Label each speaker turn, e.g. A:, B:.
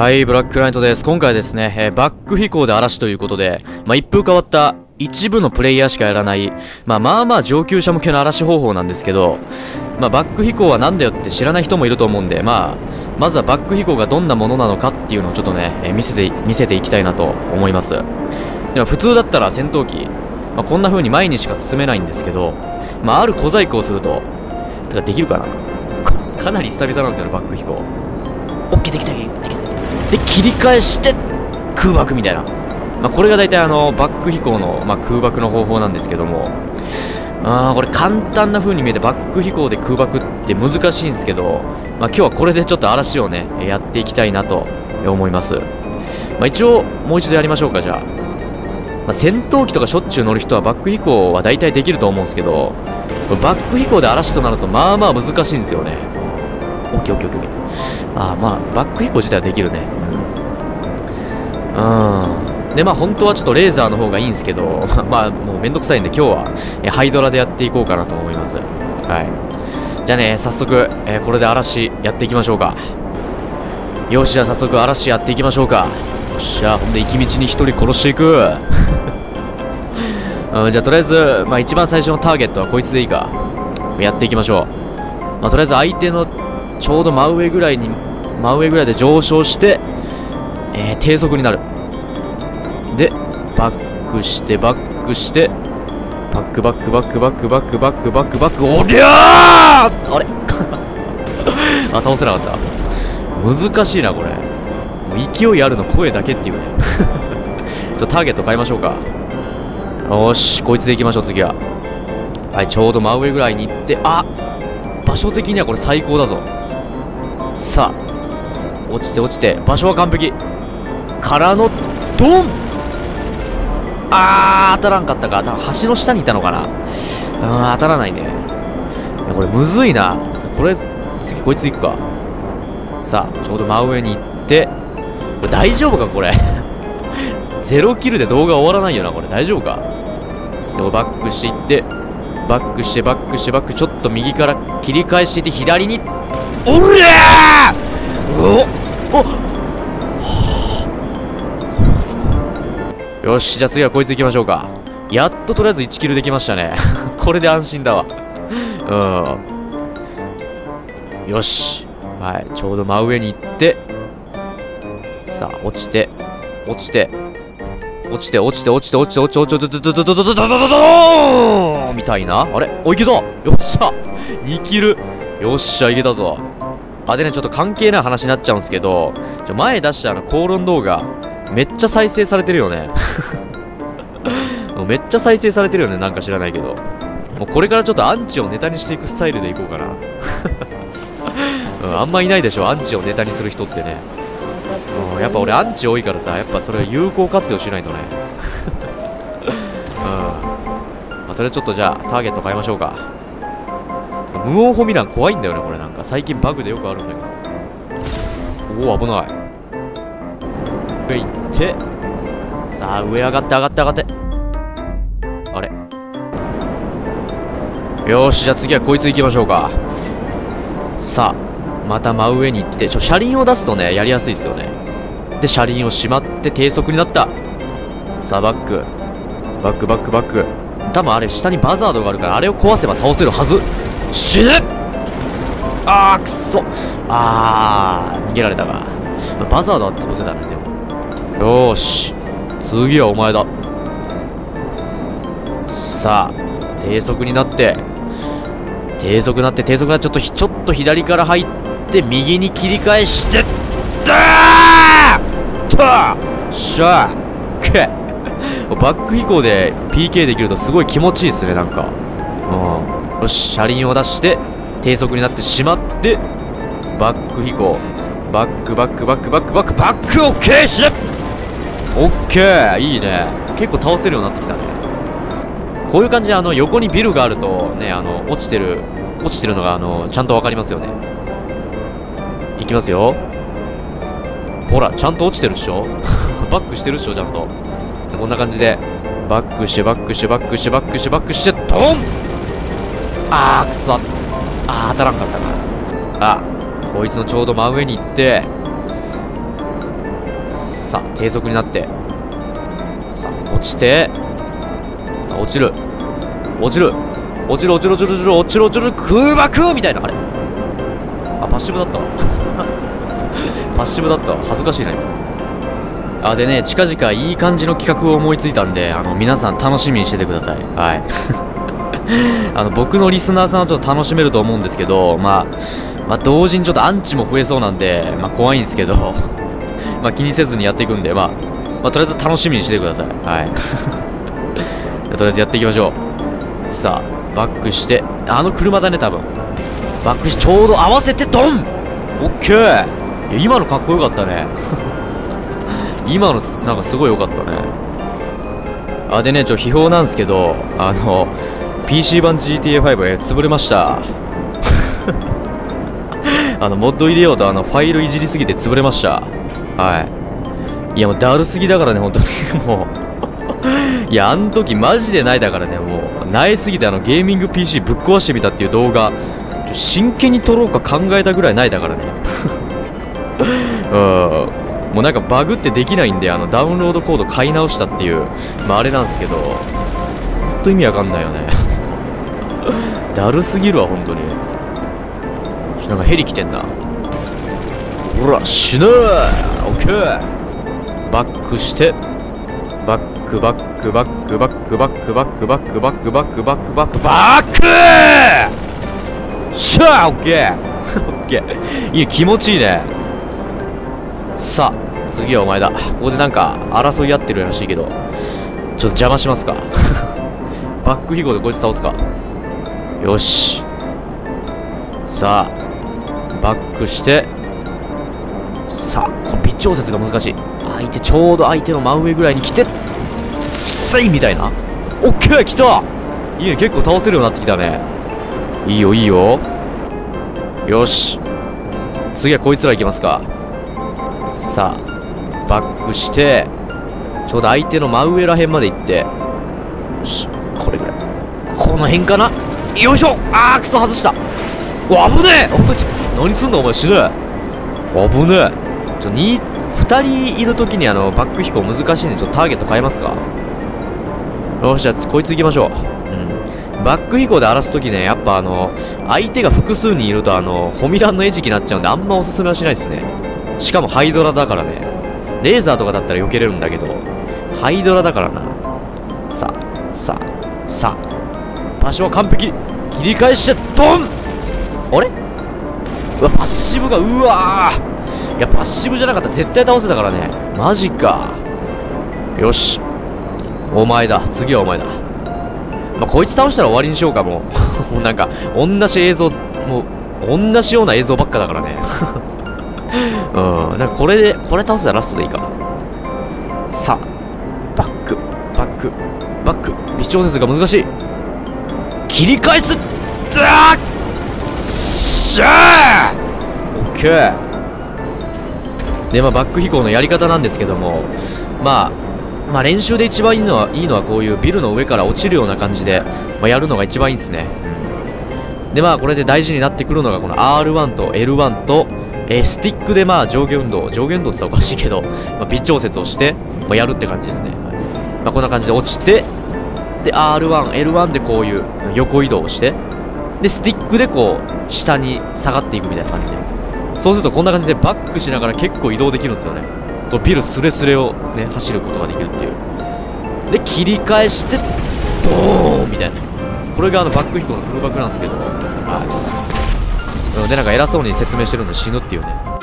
A: はい、ブラックライトです。今回ですね、えーバック飛行で嵐ということで、まあ、一風変わった一部のプレイヤーしかやらない、まあまあまあ上級者向けの嵐方法なんですけど、まあバック飛行は何だよって知らない人もいると思うんで、まあ、まずはバック飛行がどんなものなのかっていうのをちょっとね、えー見せて、見せていきたいなと思います。でも普通だったら戦闘機、まあ、こんな風に前にしか進めないんですけど、まあある小細工をすると、てかできるかな？かなり久々なんですよね、バック飛行。オッケーできたできたで切り返して空爆みたいな、まあ、これが大体あのバック飛行の、まあ、空爆の方法なんですけども。あーこれ簡単な風に見えてバック飛行で空爆って難しいんですけど、まあ、今日はこれでちょっと嵐をねやっていきたいなと思います、まあ、一応もう一度やりましょうかじゃあ、まあ、戦闘機とかしょっちゅう乗る人はバック飛行は大体できると思うんですけどバック飛行で嵐となるとまあまあ難しいんですよね。オッケーオッケーオッケーあまあバック飛行自体はできるね。うん。でまあ本当はちょっとレーザーの方がいいんですけど まあもうめんどくさいんで今日はえハイドラでやっていこうかなと思います。はい。じゃあね早速、えーこれで嵐やっていきましょうか。よしじゃあ早速嵐やっていきましょうか。よっしゃほんで行き道に一人殺していく。うんじゃあとりあえず、まあ、一番最初のターゲットはこいつでいいか。やっていきましょう、まあ、とりあえず相手のちょうど真上ぐらいに真上ぐらいで上昇して、えー低速になる。でバックしてバックしてバックバックバックバックバックバックバックバックおりゃー!あれ？あ倒せなかった。難しいなこれ。もう勢いあるの声だけっていうね。ちょっとターゲット変えましょうか。よしこいつでいきましょう次は。はいちょうど真上ぐらいに行ってあ場所的にはこれ最高だぞ。さあ落ちて落ちて場所は完璧。からのドン。あー当たらんかったか。多分橋の下にいたのかな。うん当たらないね。これむずいな。これ次こいつ行くか。さあちょうど真上に行って。これ大丈夫かこれ。ゼロキルで動画終わらないよなこれ。大丈夫か。でもバックしていって。バックしてバックしてバック。ちょっと右から切り返していって左におりゃー。おおよしじゃあ次はこいつ行きましょうか。やっととりあえず1キルできましたね。これで安心だわ。うん。よし。はいちょうど真上に行って。さあ落ちて。落ちて。落ちて落ちて落ちて落ちて落ちて落ちて落ちて落ちて落ちて落ちて落ちて落ちてみたいなあれおいけたよっしゃ2キルよっしゃいけたぞ。あでねちょっと関係ない話になっちゃうんですけどちょ前出したあの口論動画めっちゃ再生されてるよね。めっちゃ再生されてるよねなんか知らないけど。もうこれからちょっとアンチをネタにしていくスタイルでいこうかな、うん、あんまいないでしょアンチをネタにする人ってね、うん、やっぱ俺アンチ多いからさやっぱそれを有効活用しないとね。うん、まあ、とりあえずちょっとじゃあターゲット変えましょうか。無音ホミラン怖いんだよねこれ。なんか最近バグでよくあるんだけど。おお危ない。上行って。さあ上上がって上がって上がって。あれ。よしじゃあ次はこいつ行きましょうか。さあまた真上に行って。ちょ車輪を出すとねやりやすいですよね。で車輪をしまって低速になった。さあバック。バックバックバック。多分あれ下にバザードがあるからあれを壊せば倒せるはず。死ぬ。あーくそ。あー逃げられたか。バザードは潰せたねでもよーし。次はお前だ。さあ低速になって。低速になって低速になってちょっとちょっと左から入って右に切り返してだーとしゃーけ バック飛行で PK できるとすごい気持ちいいですねなんか。うん。よし車輪を出して低速になってしまってバック飛行。バックバックバックバックバックバックオッケーしオッケーいいね結構倒せるようになってきたねこういう感じであの横にビルがあるとねあの落ちてる落ちてるのがあのちゃんと分かりますよねいきますよほらちゃんと落ちてるっしょバックしてるっしょちゃんとこんな感じでバックしてバックしてバックしてバックしてバックしてドンあーくそあ当たらんかったなあこいつのちょうど真上に行ってさあ低速になって。さあ落ちて。さあ落ちる。落ちる。落ちる落ちる落ちる落ちる落ちる空爆！みたいなあれ。あパッシブだったわ。パッシブだったわ。恥ずかしいな今あでね近々いい感じの企画を思いついたんであの皆さん楽しみにしててください。はい。あの僕のリスナーさんはちょっと楽しめると思うんですけど、まあ、まあ同時にちょっとアンチも増えそうなんで、まあ、怖いんですけど ま気にせずにやっていくんで、まあ、まあ、とりあえず楽しみにしてください。はい。とりあえずやっていきましょう。さあバックしてあの車だね多分。バックしてちょうど合わせてドン!オッケー!今のかっこよかったね。今のなんかすごい良かったね。あでねちょ批評なんですけどあの PC 版 GTA5 へ潰れました。あのモッド入れようとあのファイルいじりすぎて潰れました。はい。いやもうだるすぎだからね本当に。もう。いやあん時マジでないだからねもう。ないすぎてあのゲーミング PC ぶっ壊してみたっていう動画。真剣に撮ろうか考えたぐらいないだからね。うん。もうなんかバグってできないんであのダウンロードコード買い直したっていう。まああれなんですけど。ほんと意味わかんないよね。だるすぎるわ本当に。なんかヘリ来てんな。ほら死ぬオッケー。バックして。バックバックバックバックバックバックバックバックバックバックバックバック。しゃあオッケー。オッケー。いい気持ちいいね。さあ次はお前だ。ここでなんか争い合ってるらしいけど。ちょっと邪魔しますか。バック飛行でこいつ倒すか。よし。さあバックして。さあこの微調節が難しい。相手ちょうど相手の真上ぐらいに来てせいみたいな。オッケー来た。いいね結構倒せるようになってきたね。いいよいいよ。よし。次はこいつら行きますか。さあバックして。ちょうど相手の真上らへんまで行って。よしこれぐらい。この辺かな。よいしょ。あークソ外した。うわ危ねえ。何すんのお前死ぬ危ねえ。ちょ2 2人いる時にあのバック飛行難しいんでちょっとターゲット変えますか。よしじゃあこいつ行きましょう。うん。バック飛行で荒らす時ねやっぱあの相手が複数人いるとあのホミランの餌食になっちゃうんであんまおすすめはしないですね。しかもハイドラだからね。レーザーとかだったら避けれるんだけど。ハイドラだからな。場所は完璧。切り返してドン。あれ？うわパッシブがうわー。いやパッシブじゃなかった。ら絶対倒せたからね。マジか。よし。お前だ。次はお前だ。まあ、こいつ倒したら終わりにしようかもう。もうなんか同じ映像もう同じような映像ばっかだからね。うん。なんかこれでこれ倒せたらラストでいいか。さあバックバックバック。微調節が難しい。切り返す。あーしゃー。オッケーでまあバック飛行のやり方なんですけどもまあまあ練習で一番いいのはいいのはこういうビルの上から落ちるような感じで、まあ、やるのが一番いいですね、でまあこれで大事になってくるのがこの R1 と L1 と、えー、スティックでまあ上下運動上下運動って言ったらおかしいけど、まあ、微調節をして、まあ、やるって感じですね、まあ、こんな感じで落ちてで R1、L1 でこういう横移動をしてでスティックでこう下に下がっていくみたいな感じで。そうするとこんな感じでバックしながら結構移動できるんですよね。このビルスレスレをね走ることができるっていう。で切り返してボーンみたいな。これがあのバック飛行の空爆なんですけどはい。でなんか偉そうに説明してるんで死ぬっていうね。